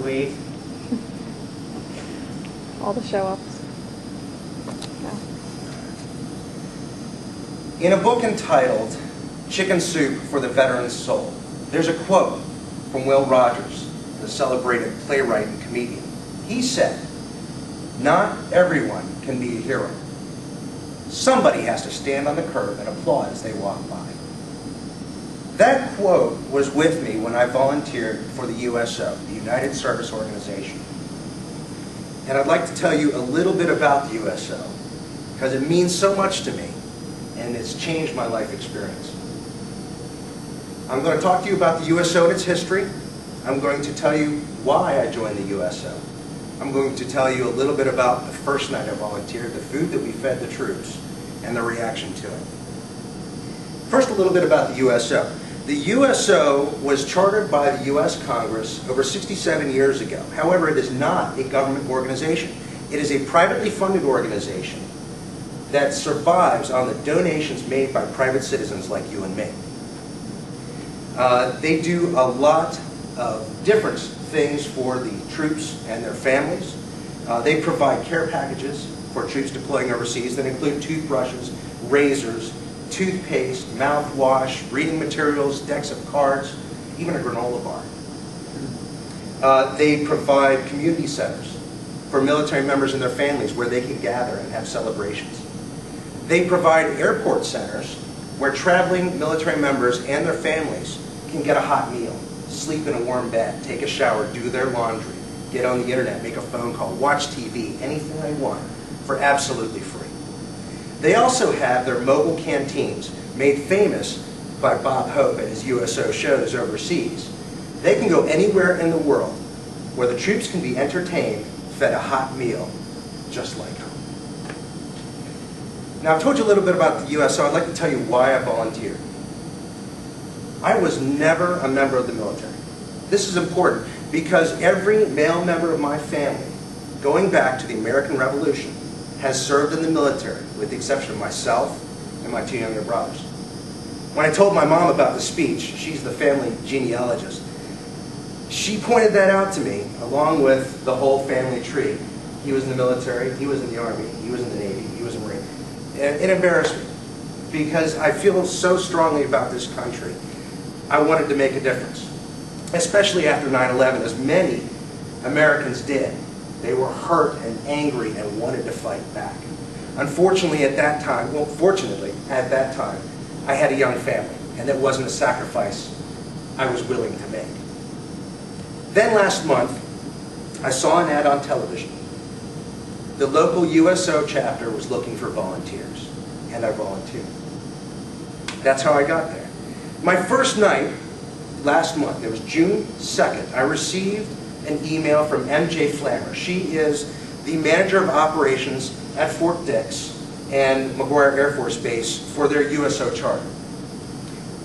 wave. All the show-ups. Yeah. In a book entitled Chicken Soup for the Veteran's Soul, there's a quote from Will Rogers, the celebrated playwright and comedian. He said, Not everyone can be a hero. Somebody has to stand on the curb and applaud as they walk by. That quote was with me when I volunteered for the USO, the United Service Organization. And I'd like to tell you a little bit about the USO, because it means so much to me, and it's changed my life experience. I'm going to talk to you about the USO and its history. I'm going to tell you why I joined the USO. I'm going to tell you a little bit about the first night I volunteered, the food that we fed the troops, and the reaction to it. First, a little bit about the USO. The USO was chartered by the U.S. Congress over 67 years ago. However, it is not a government organization. It is a privately funded organization that survives on the donations made by private citizens like you and me. Uh, they do a lot of different things for the troops and their families. Uh, they provide care packages for troops deploying overseas that include toothbrushes, razors, toothpaste, mouthwash, reading materials, decks of cards, even a granola bar. Uh, they provide community centers for military members and their families where they can gather and have celebrations. They provide airport centers where traveling military members and their families can get a hot meal, sleep in a warm bed, take a shower, do their laundry, get on the internet, make a phone call, watch TV, anything they want for absolutely free. They also have their mobile canteens, made famous by Bob Hope at his USO shows overseas. They can go anywhere in the world where the troops can be entertained, fed a hot meal, just like home. Now, I've told you a little bit about the USO. I'd like to tell you why I volunteered. I was never a member of the military. This is important because every male member of my family, going back to the American Revolution, has served in the military, with the exception of myself and my two younger brothers. When I told my mom about the speech, she's the family genealogist, she pointed that out to me, along with the whole family tree. He was in the military, he was in the Army, he was in the Navy, he was a Marine. It embarrassed me, because I feel so strongly about this country. I wanted to make a difference, especially after 9-11, as many Americans did. They were hurt and angry and wanted to fight back. Unfortunately, at that time, well, fortunately, at that time, I had a young family, and it wasn't a sacrifice I was willing to make. Then last month, I saw an ad on television. The local USO chapter was looking for volunteers, and I volunteered. That's how I got there. My first night, last month, it was June 2nd, I received an email from MJ Flammer. She is the manager of operations at Fort Dix and McGuire Air Force Base for their USO charter.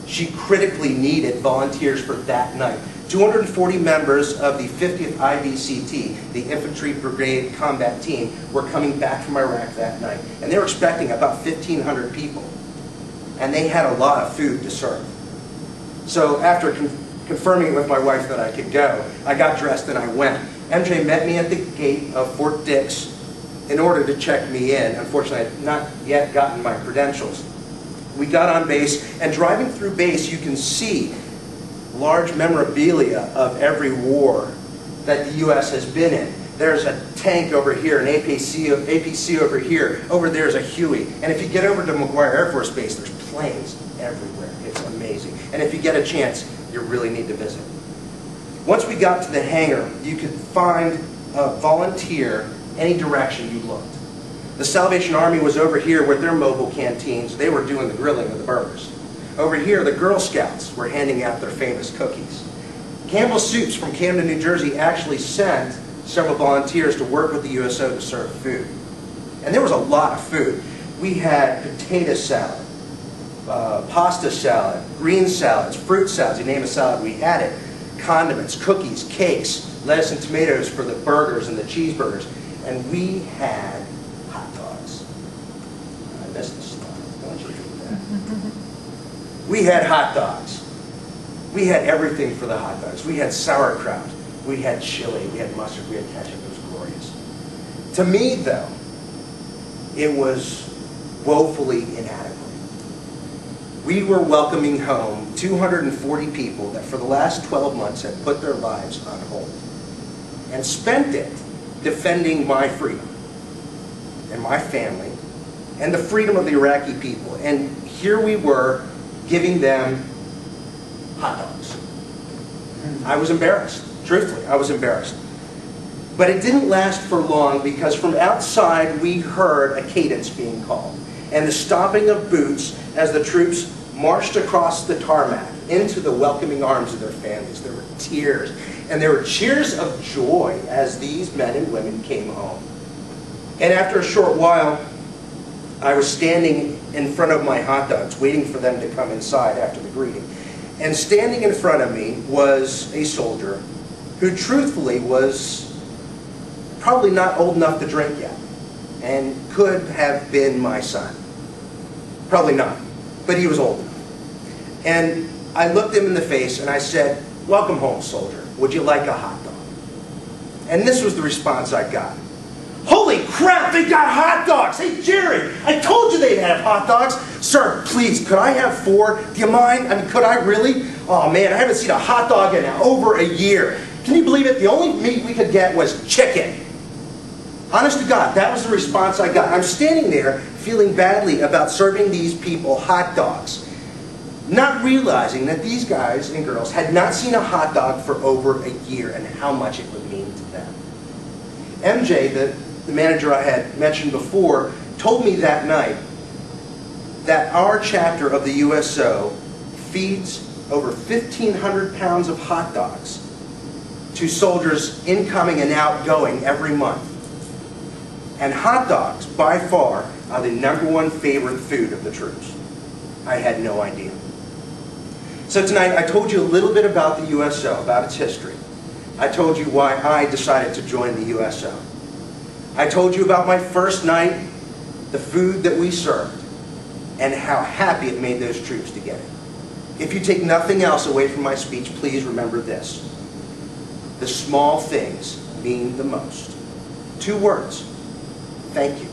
She critically needed volunteers for that night. 240 members of the 50th IBCT, the Infantry Brigade Combat Team, were coming back from Iraq that night. And they were expecting about 1,500 people. And they had a lot of food to serve. So after confirming it with my wife that I could go. I got dressed and I went. MJ met me at the gate of Fort Dix in order to check me in. Unfortunately, I had not yet gotten my credentials. We got on base, and driving through base, you can see large memorabilia of every war that the U.S. has been in. There's a tank over here, an APC, APC over here. Over there's a Huey. And if you get over to McGuire Air Force Base, there's planes everywhere. It's amazing. And if you get a chance, you really need to visit. Once we got to the hangar, you could find a volunteer any direction you looked. The Salvation Army was over here with their mobile canteens. They were doing the grilling of the burgers. Over here, the Girl Scouts were handing out their famous cookies. Campbell Soups from Camden, New Jersey actually sent several volunteers to work with the USO to serve food. And there was a lot of food. We had potato salad, uh, pasta salad, green salads, fruit salads, you name a salad, we had it. Condiments, cookies, cakes, lettuce and tomatoes for the burgers and the cheeseburgers. And we had hot dogs. I missed the slide. Don't you do that? we had hot dogs. We had everything for the hot dogs. We had sauerkraut, We had chili, we had mustard, we had ketchup. It was glorious. To me, though, it was woefully inadequate. We were welcoming home 240 people that for the last 12 months had put their lives on hold and spent it defending my freedom and my family and the freedom of the Iraqi people. And here we were giving them hot dogs. I was embarrassed. Truthfully, I was embarrassed. But it didn't last for long because from outside we heard a cadence being called and the stomping of boots as the troops marched across the tarmac into the welcoming arms of their families. There were tears and there were cheers of joy as these men and women came home. And after a short while, I was standing in front of my hot dogs, waiting for them to come inside after the greeting. And standing in front of me was a soldier who truthfully was probably not old enough to drink yet and could have been my son. Probably not, but he was old. And I looked him in the face and I said, Welcome home, soldier. Would you like a hot dog? And this was the response I got. Holy crap, they got hot dogs! Hey, Jerry, I told you they'd have hot dogs. Sir, please, could I have four? Do you mind? I mean, could I really? Oh man, I haven't seen a hot dog in over a year. Can you believe it? The only meat we could get was chicken. Honest to God, that was the response I got. I'm standing there feeling badly about serving these people hot dogs, not realizing that these guys and girls had not seen a hot dog for over a year and how much it would mean to them. MJ, the, the manager I had mentioned before, told me that night that our chapter of the USO feeds over 1,500 pounds of hot dogs to soldiers incoming and outgoing every month. And hot dogs, by far, are the number one favorite food of the troops. I had no idea. So tonight, I told you a little bit about the USO, about its history. I told you why I decided to join the USO. I told you about my first night, the food that we served, and how happy it made those troops to get it. If you take nothing else away from my speech, please remember this. The small things mean the most. Two words. Thank you.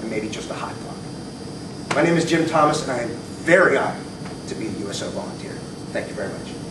And maybe just a hot dog. My name is Jim Thomas, and I am very honored to be a USO volunteer. Thank you very much.